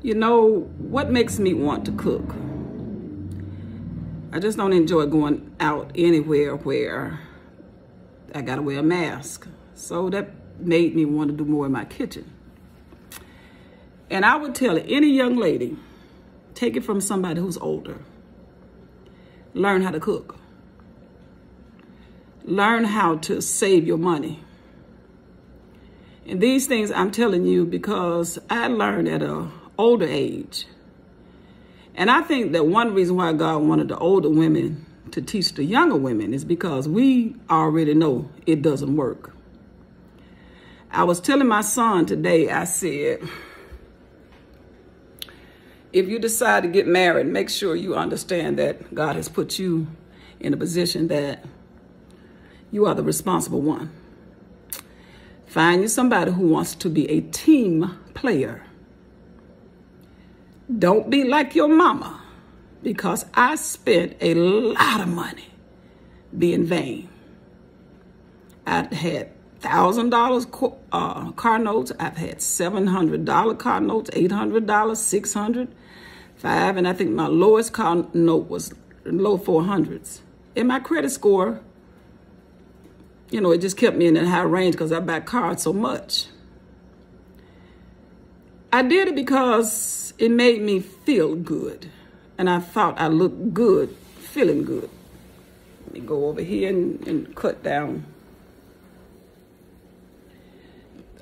You know, what makes me want to cook? I just don't enjoy going out anywhere where I gotta wear a mask. So that made me want to do more in my kitchen. And I would tell any young lady, take it from somebody who's older. Learn how to cook. Learn how to save your money. And these things I'm telling you because I learned at a older age. And I think that one reason why God wanted the older women to teach the younger women is because we already know it doesn't work. I was telling my son today, I said, if you decide to get married, make sure you understand that God has put you in a position that you are the responsible one. Find you somebody who wants to be a team player. Don't be like your mama because I spent a lot of money being vain. I had thousand dollars uh, car notes. I've had seven hundred dollar car notes, eight hundred dollars, six hundred, five, and I think my lowest car note was low four hundreds. And my credit score, you know, it just kept me in that high range because I buy cars so much. I did it because it made me feel good. And I thought I looked good, feeling good. Let me go over here and, and cut down.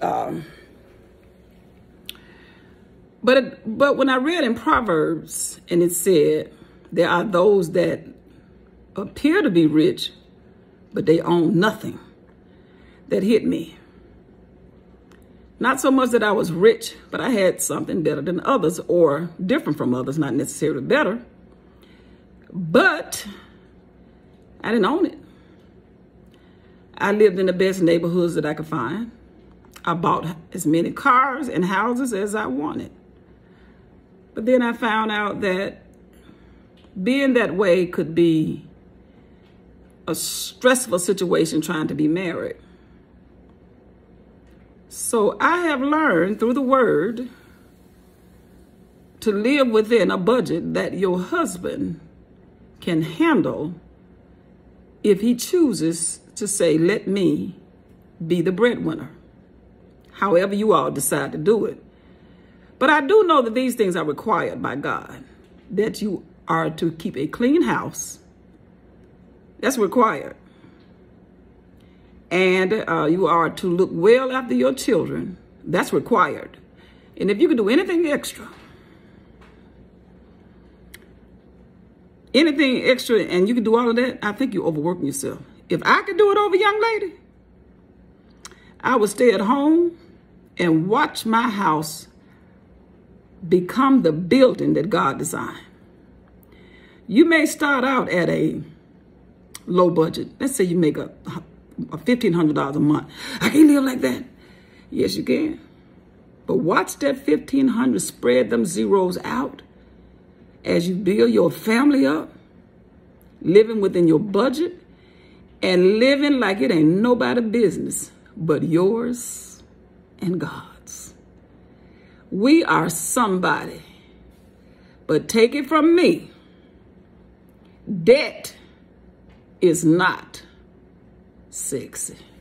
Um, but it, but when I read in Proverbs and it said there are those that appear to be rich, but they own nothing, that hit me. Not so much that I was rich, but I had something better than others or different from others, not necessarily better. But I didn't own it. I lived in the best neighborhoods that I could find. I bought as many cars and houses as I wanted. But then I found out that being that way could be a stressful situation trying to be married. So I have learned through the word to live within a budget that your husband can handle if he chooses to say, let me be the breadwinner. However you all decide to do it. But I do know that these things are required by God. That you are to keep a clean house. That's required and uh, you are to look well after your children. That's required. And if you can do anything extra, anything extra, and you can do all of that, I think you're overworking yourself. If I could do it over young lady, I would stay at home and watch my house become the building that God designed. You may start out at a low budget. Let's say you make a $1,500 a month. I can't live like that. Yes, you can. But watch that 1500 spread them zeros out as you build your family up, living within your budget, and living like it ain't nobody business but yours and God's. We are somebody. But take it from me, debt is not sexy.